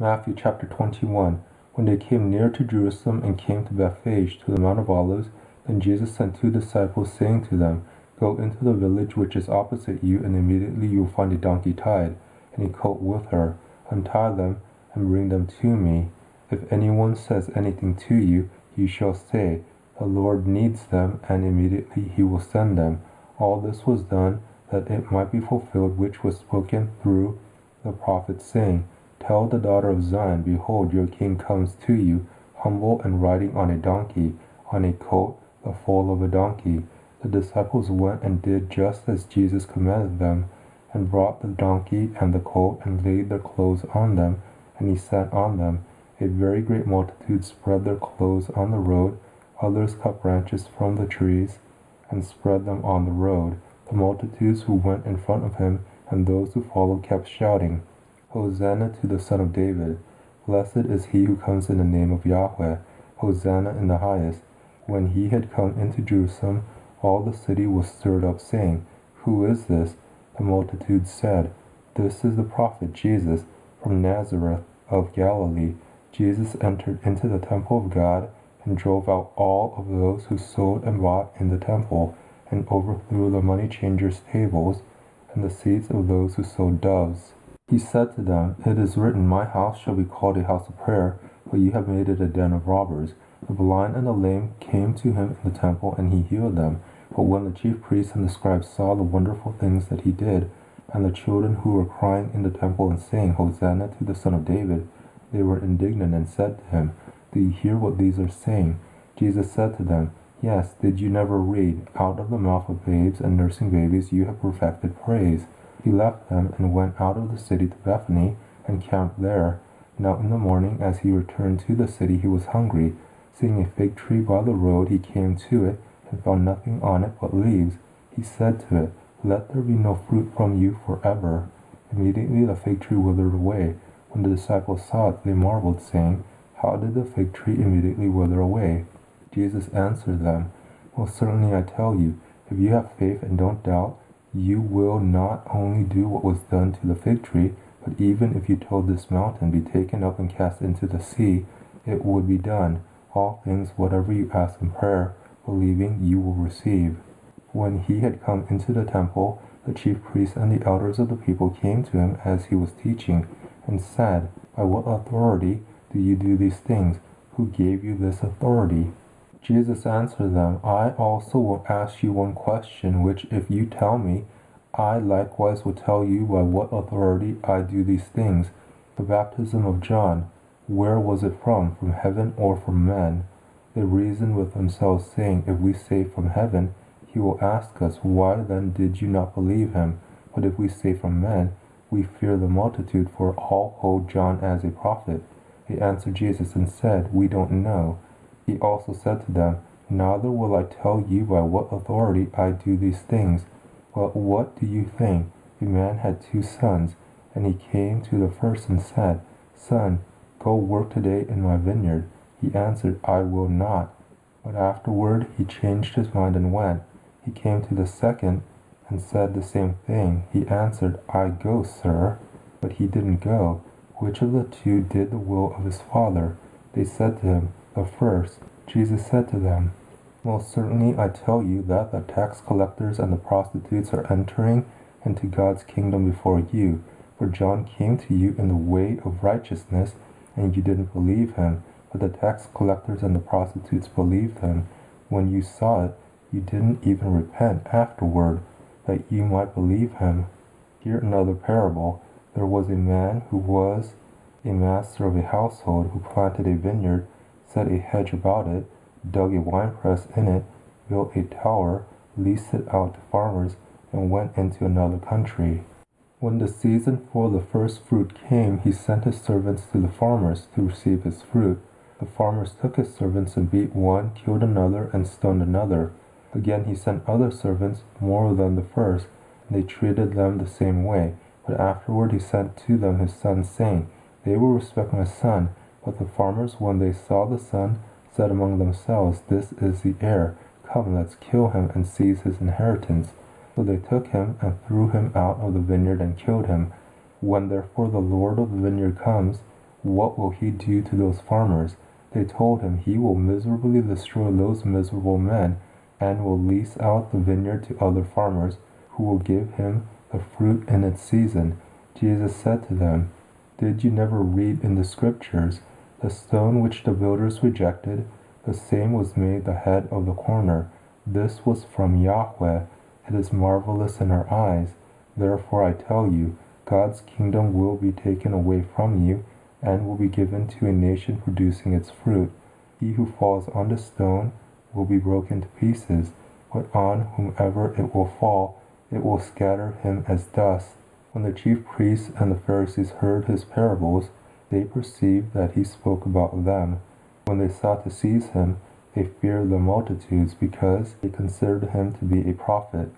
Matthew chapter 21. When they came near to Jerusalem and came to Bethphage to the Mount of Olives, then Jesus sent two disciples, saying to them, Go into the village which is opposite you, and immediately you will find a donkey tied, and a colt with her. Untie them and bring them to me. If anyone says anything to you, you shall say, The Lord needs them, and immediately he will send them. All this was done that it might be fulfilled which was spoken through the prophet, saying, Tell the daughter of Zion, Behold, your king comes to you, humble and riding on a donkey, on a colt, the foal of a donkey. The disciples went and did just as Jesus commanded them, and brought the donkey and the colt, and laid their clothes on them, and he sat on them. A very great multitude spread their clothes on the road. Others cut branches from the trees and spread them on the road. The multitudes who went in front of him and those who followed kept shouting, Hosanna to the Son of David. Blessed is he who comes in the name of Yahweh. Hosanna in the highest. When he had come into Jerusalem, all the city was stirred up, saying, Who is this? The multitude said, This is the prophet Jesus from Nazareth of Galilee. Jesus entered into the temple of God and drove out all of those who sold and bought in the temple, and overthrew the money changers' tables and the seats of those who sold doves. He said to them, It is written, My house shall be called a house of prayer, but you have made it a den of robbers. The blind and the lame came to him in the temple, and he healed them. But when the chief priests and the scribes saw the wonderful things that he did, and the children who were crying in the temple and saying, Hosanna to the Son of David, they were indignant and said to him, Do you hear what these are saying? Jesus said to them, Yes, did you never read, Out of the mouth of babes and nursing babies you have perfected praise? He left them and went out of the city to Bethany and camped there. Now in the morning, as he returned to the city, he was hungry. Seeing a fig tree by the road, he came to it and found nothing on it but leaves. He said to it, Let there be no fruit from you forever. Immediately the fig tree withered away. When the disciples saw it, they marveled, saying, How did the fig tree immediately wither away? Jesus answered them, Most certainly I tell you, if you have faith and don't doubt, you will not only do what was done to the fig tree, but even if you told this mountain, Be taken up and cast into the sea, it would be done. All things, whatever you ask in prayer, believing, you will receive. When he had come into the temple, the chief priests and the elders of the people came to him as he was teaching, and said, By what authority do you do these things? Who gave you this authority? Jesus answered them, I also will ask you one question, which if you tell me, I likewise will tell you by what authority I do these things. The baptism of John, where was it from, from heaven or from men? They reasoned with themselves, saying, If we say from heaven, he will ask us, Why then did you not believe him? But if we say from men, we fear the multitude, for all hold John as a prophet. They answered Jesus and said, We don't know. He also said to them, Neither will I tell you by what authority I do these things. But what do you think? A man had two sons, and he came to the first and said, Son, go work today in my vineyard. He answered, I will not. But afterward he changed his mind and went. He came to the second and said the same thing. He answered, I go, sir. But he didn't go. Which of the two did the will of his father? They said to him, the first, Jesus said to them, Most certainly I tell you that the tax collectors and the prostitutes are entering into God's kingdom before you. For John came to you in the way of righteousness, and you didn't believe him, but the tax collectors and the prostitutes believed him. When you saw it, you didn't even repent afterward, that you might believe him. Hear another parable. There was a man who was a master of a household who planted a vineyard set a hedge about it, dug a winepress in it, built a tower, leased it out to farmers, and went into another country. When the season for the first fruit came, he sent his servants to the farmers to receive his fruit. The farmers took his servants and beat one, killed another, and stoned another. Again he sent other servants, more than the first, and they treated them the same way. But afterward he sent to them his son, saying, They will respect my son. But the farmers, when they saw the son, said among themselves, This is the heir. Come, let's kill him and seize his inheritance. So they took him and threw him out of the vineyard and killed him. When therefore the Lord of the vineyard comes, What will he do to those farmers? They told him, He will miserably destroy those miserable men and will lease out the vineyard to other farmers who will give him the fruit in its season. Jesus said to them, Did you never read in the scriptures, The stone which the builders rejected, the same was made the head of the corner. This was from Yahweh. It is marvelous in our eyes. Therefore I tell you, God's kingdom will be taken away from you and will be given to a nation producing its fruit. He who falls on the stone will be broken to pieces, but on whomever it will fall, it will scatter him as dust. When the chief priests and the Pharisees heard his parables, they perceived that he spoke about them. When they sought to seize him, they feared the multitudes because they considered him to be a prophet.